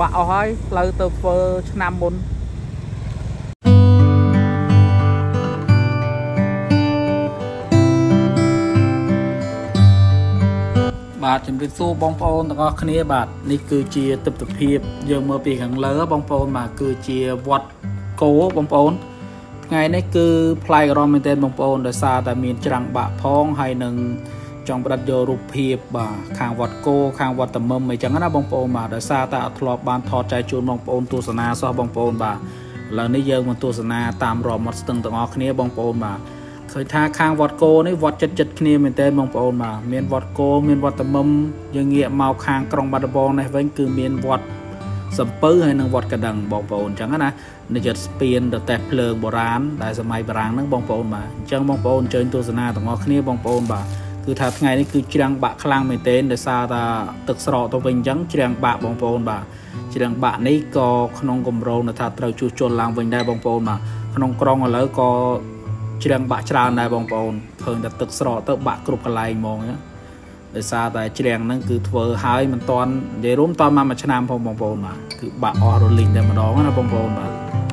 បាក់អស់ហើយផ្លូវទៅធ្វើឆ្នាំមុនបាទជំរាបសួរបងប្អូនទាំងអស់គ្នាបាទនេះគឺជាទិដ្ឋភាពយើងមើលពីខាងលើបងប្អូនបាទគឺជាវត្តគោបងប្អូនថ្ងៃនេះគឺប្លែករំមែនទែនបងប្អូនដោយសារតែមានច្រាំងបាក់ផងហើយនឹង ចង់ផ្ដិតយករូបភាពបាទខាងវត្តគោខាងវត្តតមឹមអីចឹងណាបងប្អូនបាទដោយសារតែអត់ធ្លាប់បានថតចែកជូនបងប្អូនទស្សនាសោះបងប្អូនបាទឥឡូវនេះយើងមកទស្សនាតាមរមាត់ស្ទឹងទាំងអស់គ្នាបងប្អូនបាទឃើញថាខាងវត្តគោនេះវត្តចិត្តចិត្តគ្នាមែនទែនបងប្អូនបាទមានវត្តគោមានវត្តតមឹមយើងងាកមកខាងក្រុងបាត់ដំបងនេះវិញគឺមានវត្តសំពៅហើយនិងវត្តកដឹងបងប្អូនអញ្ចឹងណានិយាយស្ពានទៅតេះភ្លើងបុរាណដែលសម័យបារាំងហ្នឹងបងប្អូនបាទអញ្ចឹងបងប្អូនអញ្ជើញទស្សនាទាំងអស់គ្នាបងប្អូនបាទ គឺថាថ្ងៃនេះគឺច្រាំងបាក់ខ្លាំងមែនទែនដោយសារថាទឹកស្រកទៅវិញអញ្ចឹងច្រាំងបាក់បងប្អូនបាទច្រាំងបាក់នេះក៏ក្នុងគម្រោងថាត្រូវជួសជុលឡើងវិញដែរបងប្អូនបាទក្នុងក្រុងឥឡូវក៏ច្រាំងបាក់ច្រើនដែរបងប្អូនឃើញតែទឹកស្រកទៅបាក់គ្រប់កន្លែងហ្មងណាដោយសារតែច្រាំងហ្នឹងគឺធ្វើហើយមិនតាន់និយាយរួមតមកមួយឆ្នាំផងបងប្អូនបាទគឺបាក់អស់រលីងតែម្ដងណាបងប្អូនបាទ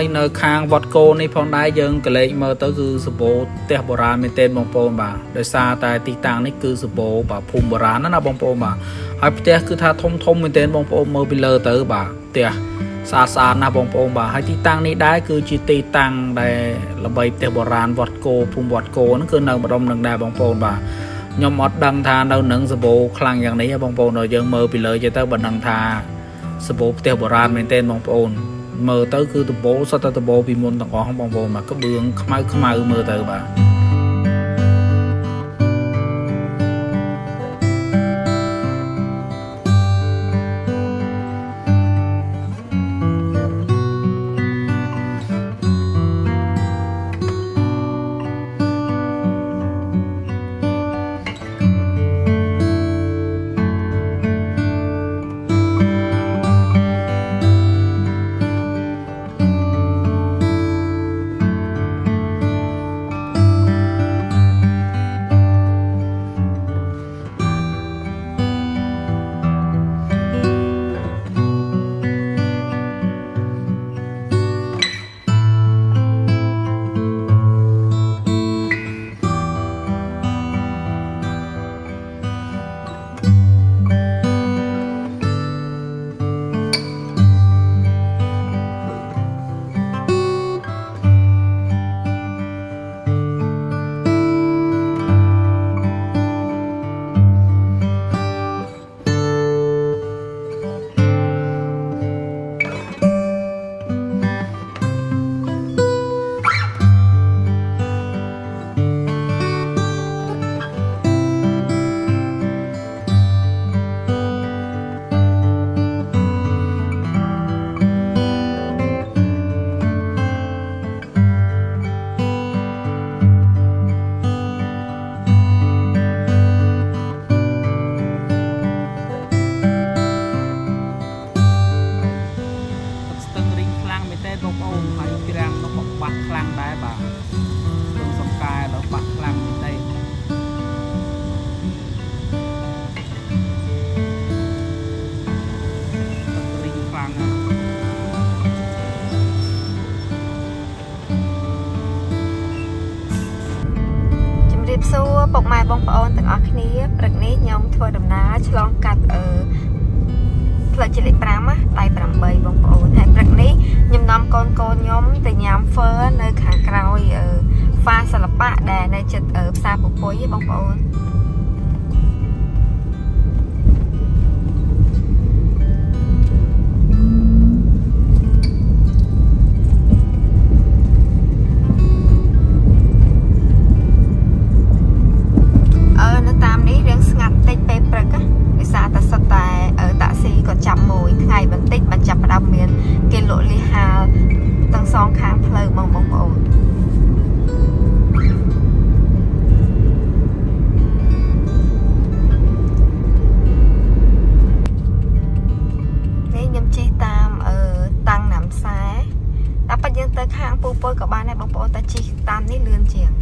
ហើយនៅខាងវត្តគោនេះផងដែរយើងក៏លេចមើលទៅគឺសបោផ្ទះបុរាណមែនទែនបងប្អូនបាទដោយសារតែទីតាំងនេះគឺសបោបាទភូមិបុរាណណាបងប្អូនបាទហើយផ្ទះគឺថាធំធំមែនទែនបងប្អូនមើលពីលើទៅបាទផ្ទះស្អាតស្អាតណាស់បងប្អូនបាទហើយទីតាំងនេះដែរគឺជាទីតាំងដែលល្បីផ្ទះបុរាណវត្តគោភូមិវត្តគោហ្នឹងគឺនៅម្ដុំនឹងដែរបងប្អូនបាទខ្ញុំអត់ដឹងថានៅនឹងសបោខ្លាំងយ៉ាងនេះបងប្អូនដល់យើងមើលពីលើទៅបើដឹងថាសបោផ្ទះបុរាណមែនទែនបងប្អូន មើលទៅគឺដបូលសុទ្ធតែដបូលពីមុនទាំងអស់បងប្អូនមកក្បឿងខ្មៅខ្មៅមើលទៅបាទ ពុកម៉ែបងប្អូនទាំងអស់គ្នាព្រឹកនេះខ្ញុំធ្វើដំណើរឆ្លងកាត់អឺផ្លូវជាតិលេខ5ណាដៃ8បងប្អូនហើយព្រឹកនេះខ្ញុំនាំកូនកូនខ្ញុំទៅញ៉ាំហ្វឺនៅខាងក្រោយអឺហ្វាសិល្បៈដែលនៅជិតផ្សារពពុយបងប្អូន ตาจิตามนี่เลือนเฉียง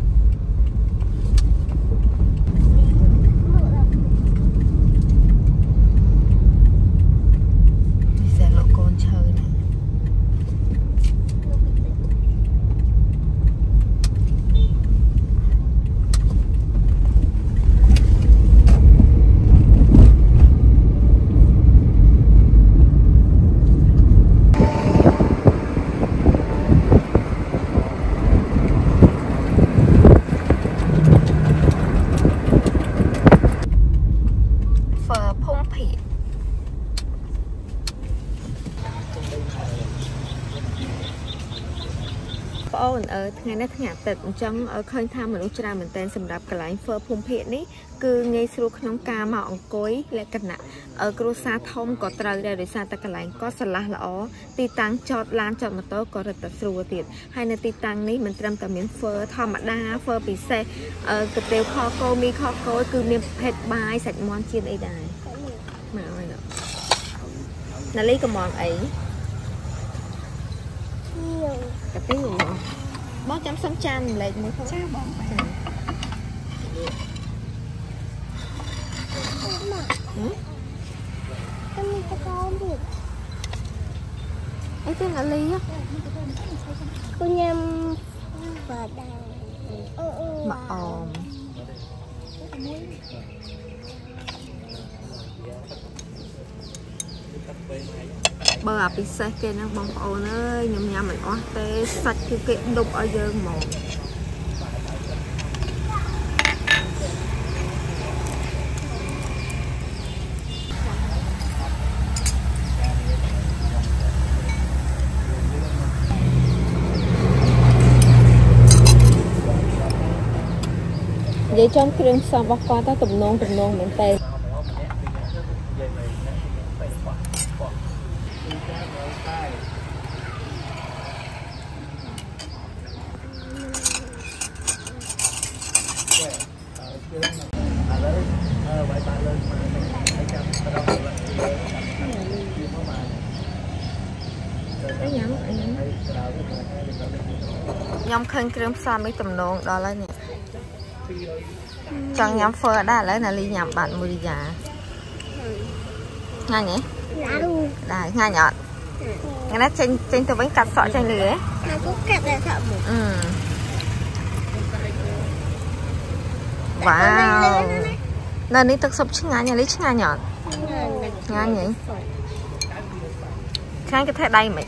ថ្ងៃនេះថ្ងៃអាទិត្យអញ្ចឹងឃើញថាមនុស្សច្រើនមែនទែនសម្រាប់កន្លែងហ្វឺភូមិភាគនេះគឺងាយស្រួលក្នុងការមកអង្គុយលក្ខណៈគ្រួសារធំក៏ត្រូវដែរដោយសារតែកន្លែងក៏ស្រឡះល្អទីតាំងចតឡានចតម៉ូតូក៏រឹតតែស្រួលទៀតហើយនៅទីតាំងនេះមិនត្រឹមតែមានហ្វឺធម្មតាហ្វឺពិសេសកាទៀវខកោមីខកោគឺមានប្រភេទបាយសាច់មាន់ជាតិអីដែរមកអីណាលីកំងអី កាទៀវមកបងចាំសុំចានម្លែកមួយផងចាបងចាទៅមានតកោទៀតអីទាំងអាលីគូញ៉ាំបាដាអូអូមកអម បើអាពិសេសគេហ្នឹងបងប្អូនអើយខ្ញុំញ៉ាំមិនអស់ទេសាច់គឺគេដប់ឲ្យយើងហ្មងនិយាយចំគ្រឿងផ្សំរបស់គាត់ទៅទំនងទំនងមែនតើ ខ្ញុំឃើញគ្រឿងផ្សំនេះទំនងដល់ហើយនេះចង់ញ៉ាំហ្វឺដែរឥឡូវណាលីញ៉ាំបាត់មួយយ៉ាញ៉ាំទេ ដែរញ៉ាំអត់ថ្ងៃនេះចេញចេញទៅវិញកាត់សក់ចេញលឺហ៎ណាគូកាត់តែសក់មកអឺវ៉ាវនៅនេះទឹកស៊ុបឆ្ងាញ់លីឆ្ងាញ់អត់ឆ្ងាញ់ហីឆ្ងាញ់គេធ្វើដៃមិន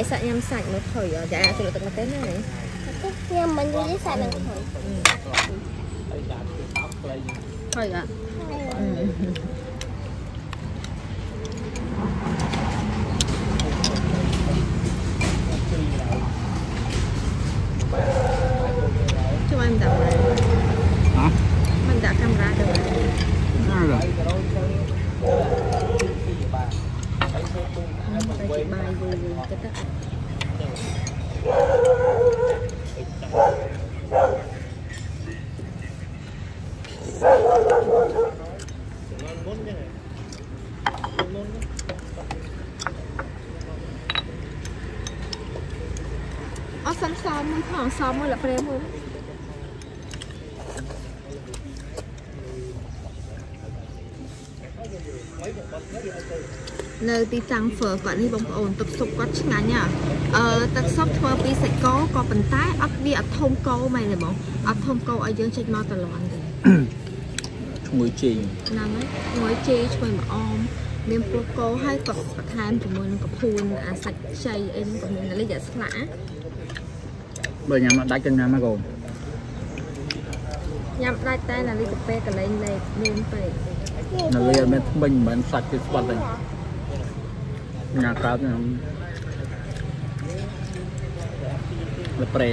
យាយសាក់ញ៉ាំសាច់មកថុយយាយអាចទៅទឹកមកទេណាញ៉ាំមិនយីសាច់នឹងថុយថុយអត់ជួយមិនដាក់ហ៎មិនដាក់កាមេរ៉ាទៅណាបាយវិញវិញទៅទៅ សុំសមមួយផងសមមួយលប្រេមួយនៅទីតាំងហ្វឺគាត់នេះបងប្អូនទឹកស៊ុបគាត់ឆ្ងាញ់ហ៎អឺទឹកស៊ុបធ្វើពីសាច់គោក៏ប៉ុន្តែអត់វាអត់ធំគោមែនទេបងអត់ធំគោឲ្យយើងចេញមកតលាន់ទេ ឈ្ងុយជីងហ្នឹងហើយឈ្ងុយជេឈ្ងុយម្អមមានពោះគោហើយក៏បន្ថែមជាមួយនឹងកភួនអាសាច់ខ្ចីអីហ្នឹងក៏មានលិចអាស្លាកបើញ៉ាំអត់ដាច់ទៅញ៉ាំមកកូនញ៉ាំដាច់តែណាលីកាហ្វេកន្លែងលេខមានពេកនៅលើអត់មានថ្មិញមិនបានសាច់គេស្បាត់ទេញ៉ាំកើតញ៉ាំលប្រេ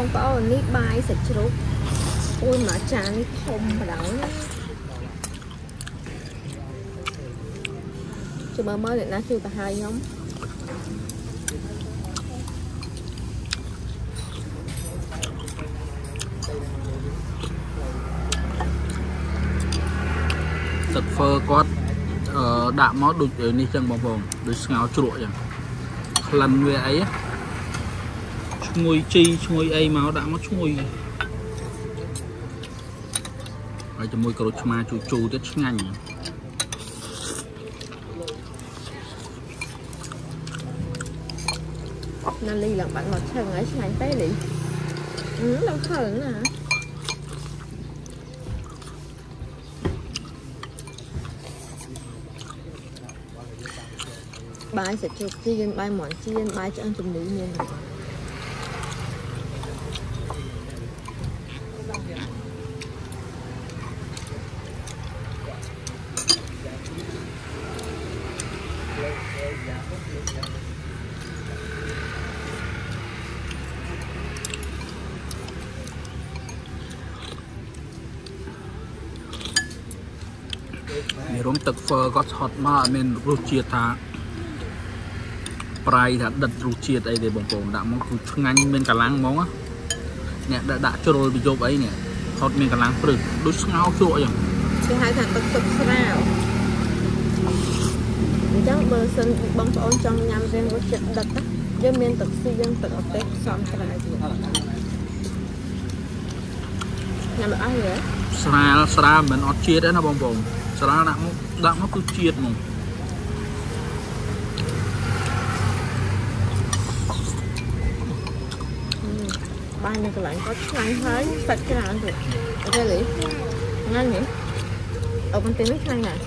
បងប្អូននេះបាយសាច់ជ្រូកអូយមកចាននេះធំម្ដងណាជួយមើលមើលអ្នកណាជួយទៅហើយខ្ញុំទឹកហ្វឺគាត់អឺដាក់មកដូចនេះចឹងបងប្អូនដូចស្ងោរជ្រក់ចឹងក្លិនវាអី ឈ្ងុយជីឈ្ងុយអីមកដាក់មកឈ្ងុយហើយជាមួយក្រូចឆ្មាជូរជូរទៀតឆ្ងាញ់ណាលីឡើងបាត់មកឆឹងហើយឆ្ងាញ់ទេលីអឺដល់ខលណាបាយសាច់ជ្រូកចៀនបាយមាន់ចៀនបាយឆ្អឹងជំនីមានទាំង នរំទឹកហ្វឺគាត់ឆត់មកអត់មានរសជាតិថាប្រៃថាដិតរសជាតិអីទេបងប្អូនដាក់មកគឺឆ្ងាញ់មានកម្លាំងហ្មងណាអ្នកដែលដាក់ជ្រុលពីយប់អីនេះថត់មានកម្លាំងព្រឹកដូចស្ងោរជ្រក់អញ្ចឹងគេហៅថាទឹកទឹកស្រាវ អញ្ចឹងបើសិនបងប្អូនចង់ញ៉ាំរៀងរសជាតិដិតណាយើងមានទឹកស៊ីយើងទឹកម្ទេសផ្សំស្រាវទៀតញ៉ាំអត់អស់ទេស្រាលស្រាលមិនមែនអត់ជាតិទេណាបងប្អូនស្រាលដាក់មកដាក់មកគឺជាតិហ្មងបាយនៅកន្លែងគាត់ឆ្ងាញ់ហើយសាច់ច្រើនទៀតអូខេលីងាញ់ហ៎អូបន្ទិញនេះឆ្ងាញ់ណាស់